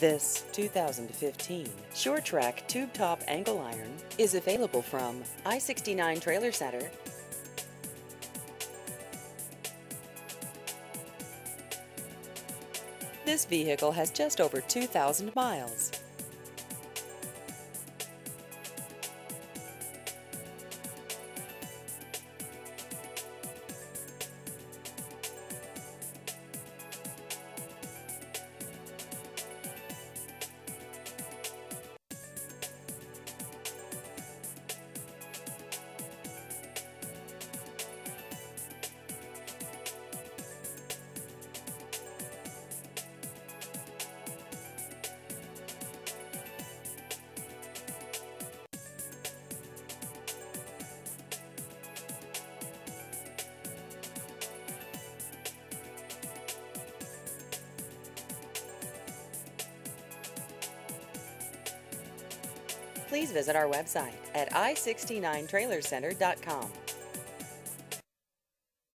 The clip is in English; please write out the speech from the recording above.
This 2015 Sure-Trac Tube Top Angle Iron is available from I-69 Trailer Center. This vehicle has just over 2,000 miles. Please visit our website at i69trailercenter.com.